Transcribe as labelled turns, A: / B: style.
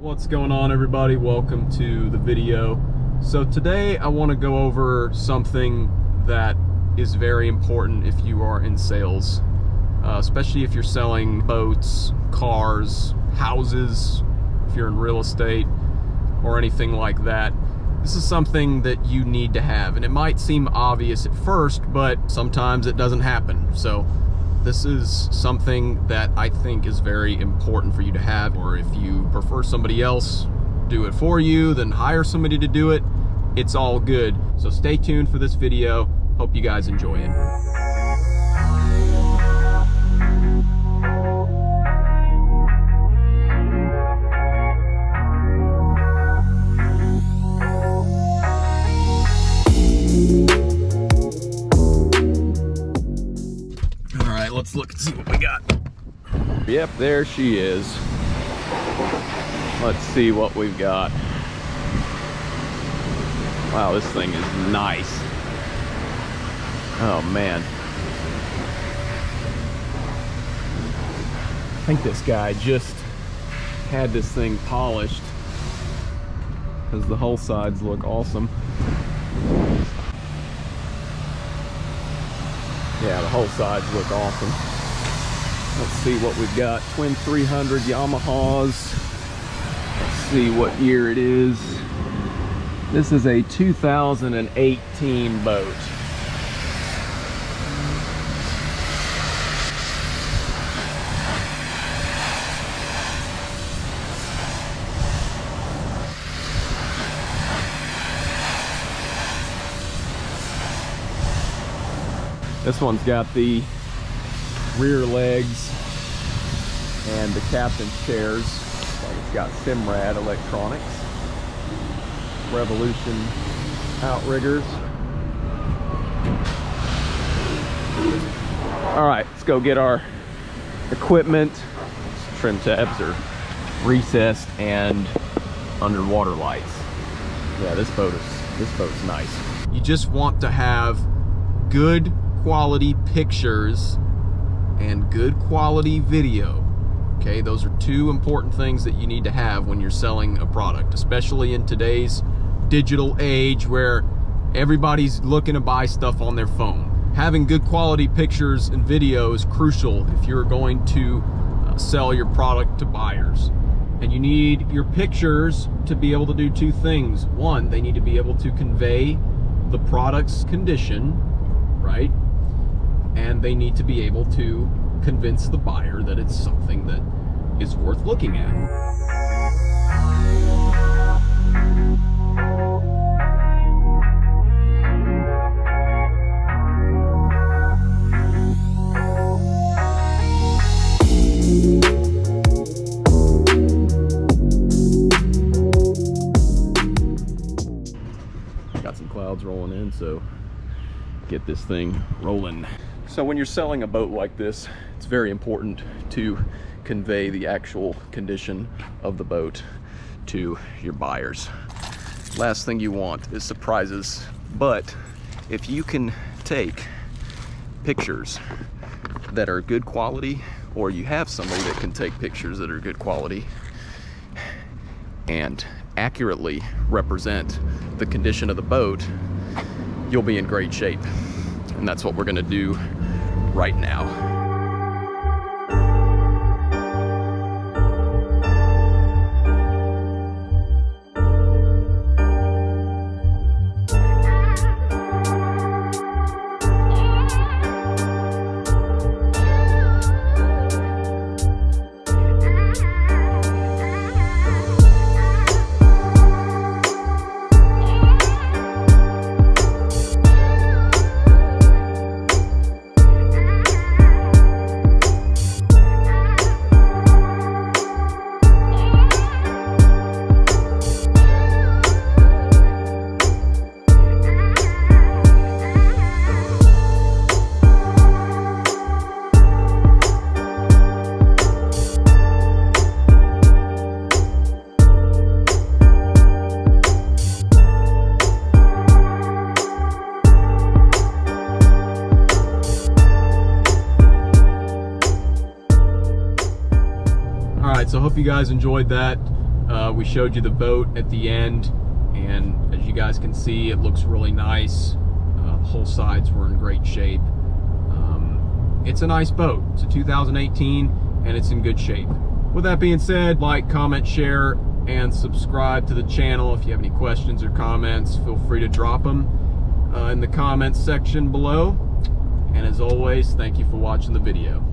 A: What's going on everybody? Welcome to the video. So today I want to go over something that is very important if you are in sales, uh, especially if you're selling boats, cars, houses, if you're in real estate or anything like that. This is something that you need to have and it might seem obvious at first, but sometimes it doesn't happen. So this is something that I think is very important for you to have, or if you prefer somebody else do it for you, then hire somebody to do it. It's all good. So stay tuned for this video. Hope you guys enjoy it. Let's look and see what we got. Yep, there she is. Let's see what we've got. Wow, this thing is nice. Oh man. I think this guy just had this thing polished because the hull sides look awesome. Yeah, the hull sides look awesome. Let's see what we've got. Twin 300 Yamahas. Let's see what year it is. This is a 2018 boat. This one's got the rear legs and the captain's chairs. It's got Simrad electronics, Revolution outriggers. All right, let's go get our equipment. Trim tabs are recessed and underwater lights. Yeah, this boat is this boat's nice. You just want to have good quality pictures and good quality video. Okay, those are two important things that you need to have when you're selling a product, especially in today's digital age where everybody's looking to buy stuff on their phone. Having good quality pictures and video is crucial if you're going to uh, sell your product to buyers. And you need your pictures to be able to do two things. One, they need to be able to convey the product's condition, right? And they need to be able to convince the buyer that it's something that is worth looking at. Got some clouds rolling in, so get this thing rolling. So when you're selling a boat like this, it's very important to convey the actual condition of the boat to your buyers. Last thing you want is surprises, but if you can take pictures that are good quality, or you have somebody that can take pictures that are good quality and accurately represent the condition of the boat, you'll be in great shape. And that's what we're gonna do right now. Right, so I hope you guys enjoyed that. Uh, we showed you the boat at the end, and as you guys can see, it looks really nice. Uh, the hull sides were in great shape. Um, it's a nice boat. It's a 2018, and it's in good shape. With that being said, like, comment, share, and subscribe to the channel. If you have any questions or comments, feel free to drop them uh, in the comments section below. And as always, thank you for watching the video.